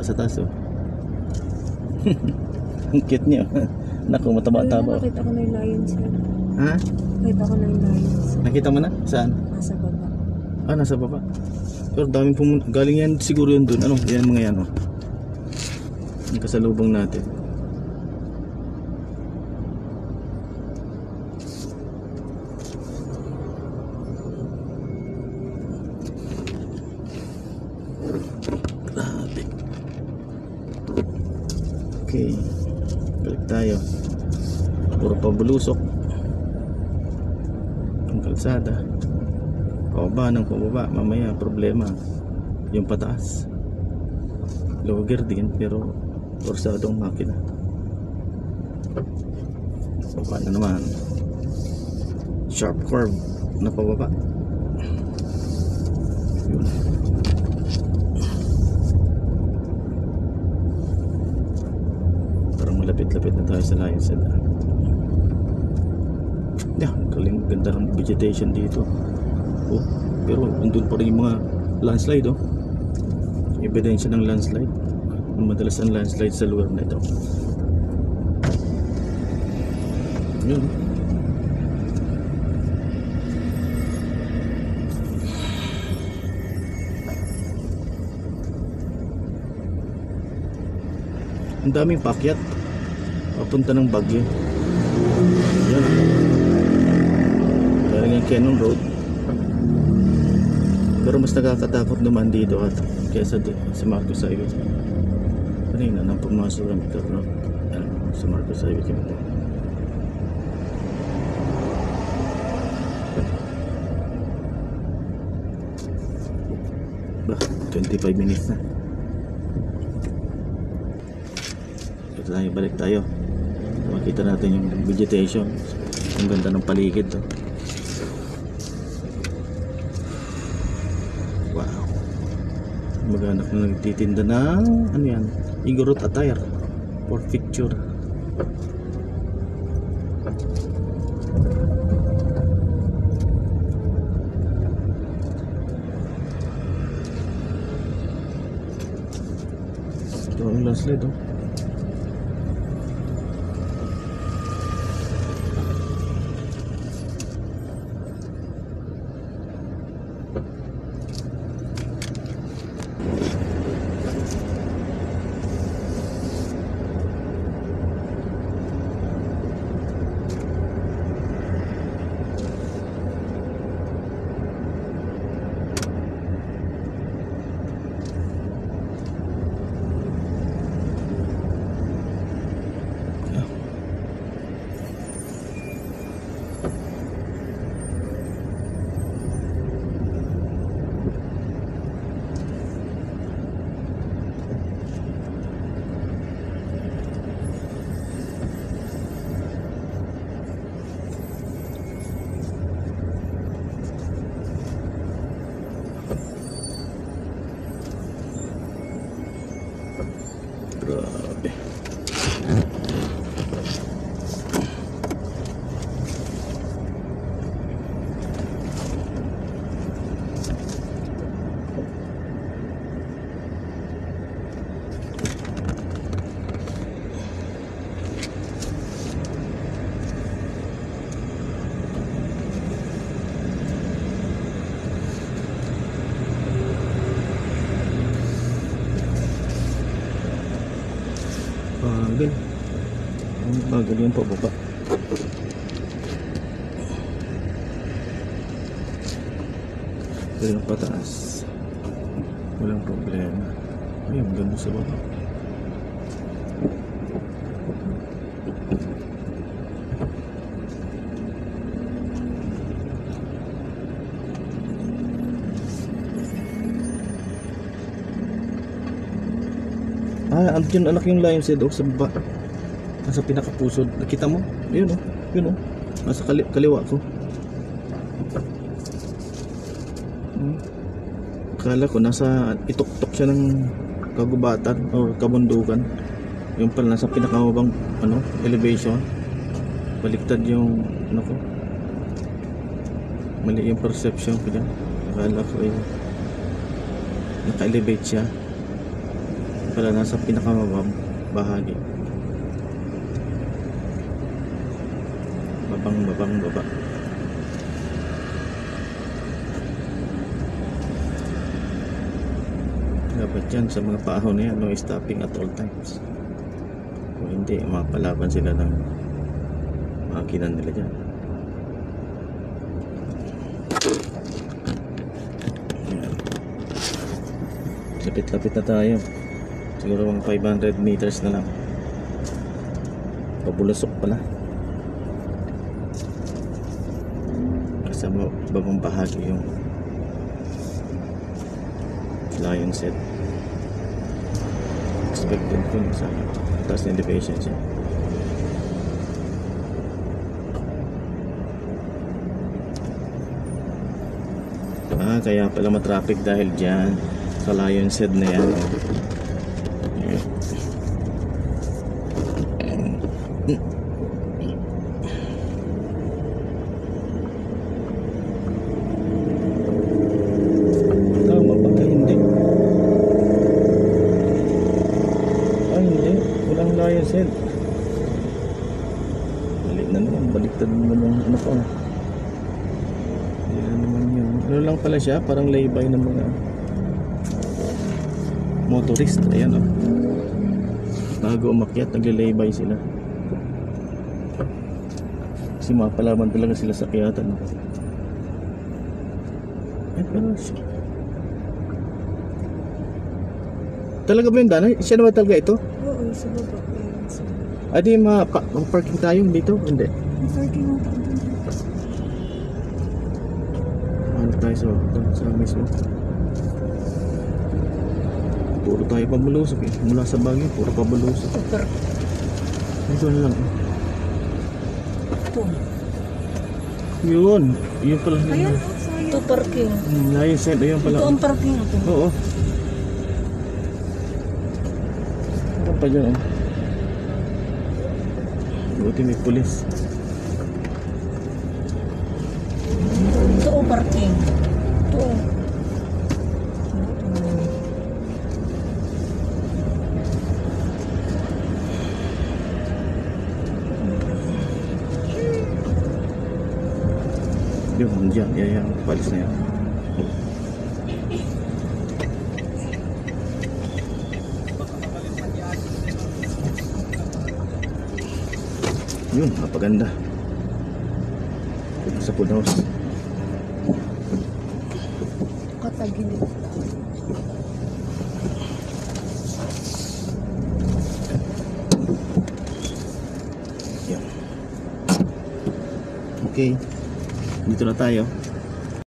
bata sa taas oh. Ang cute niya. Naku, mataba-taba. oh. Nakita ko na yung lion sir. Ha? Nakita ko na yung lions. Nakita mo na? Saan? Nasa baba. Ah, nasa baba. Pero daming pumunta. Galing yan siguro yun dun. Ano? Yan mga yan, oh. Ang kasalubong natin. Grabe. Okay. Balik tayo. Puro pabulusok. Ang kalsada. Pababa ng pababa, mamaya problema. Yung pataas. Lower din pero torsadong makina. So paano naman? Sharp curve na pababa. Yun. Parang malapit-lapit na tayo sa Lions Head. ah. Yeah, galing ganda ng vegetation dito. Oh, pero andun pa rin yung mga landslide oh. Ebidensya ng landslide. Madalas ang landslide sa lugar na ito. Yun. Ang daming pakyat. Papunta ng Bagyo. Yan. Ang Cannon Road. Pero mas nakakatakot naman dito at kesa di, sa Marcos Highway. Kanina nang pumasok kami ito no? Sa Marcos Highway kami ito. Bah, 25 minutes na. Ito tayo, balik tayo. Makita natin yung vegetation. Ang ganda ng paligid to. Wow. Maghanap na nagtitinda ng ano yan? Igorot attire for picture. Ito ang last slide oh. uh, Bagal. Ang bagal yung pababa. Pero yung pataas, walang problema. Ayun, ganda sa baba. Ah, andyan anak yung lion head oh, sa baba. Nasa pinakapusod. Nakita mo? Ayun oh. Yun oh. Nasa kali kaliwa ko. Hmm. Akala ko nasa ituktok siya ng kagubatan o kabundukan. Yung pala nasa pinakamabang ano, elevation. Baliktad yung ano ko. Mali yung perception ko dyan. Akala ko eh naka-elevate siya. Pala nasa pinakamabang bahagi. Babang babang baba. Dapat yan sa mga paahon na yan, no stopping at all times. Kung hindi, mapalaban sila ng makina nila dyan. Ayan. Lapit-lapit na tayo. Siguro mga 500 meters na lang. Pabulasok pala. Sa ba- babang bahagi yung lion set. Expected ko sa taas na elevation siya. Ah, kaya pala matraffic dahil dyan sa Lion's Head na yan. oh. Ayan. Tama ba? Ay, hindi. Ay, hindi. Walang Lion's Head. Naman. Baliktad naman yung ano. Hindi na naman yun. Ano lang pala siya? Parang laybay ng mga motorist. Ayan o. Oh. Bago umakyat, naglalaybay sila. Kasi mapalaman talaga sila sa kiyatan. Eh, pero siya. Talaga ba yung dana? Siya naman talaga ito? Oo, sa baba. Adi, ma pa- parking tayo dito? Hindi. Parking. Ano tayo sa, sa mismo? Puro tayo pabulusok eh. Mula sa bagay, puro pabulusok. Super. Ito na lang. Ito. Yun. Yun pala. Ayan, oh. Ito parking. Hmm, Lion set. Ayun pala. Ito ang parking ito. Oo. Ano pa dyan oh. Buti may pulis. Ito parking. Ito. oh. Yun, nandiyan. Yan, yan. Palis na yan. Yun, napaganda. Ito sa food house. Katagilid. Okay. Dito na tayo.